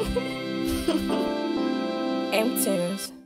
M tunes.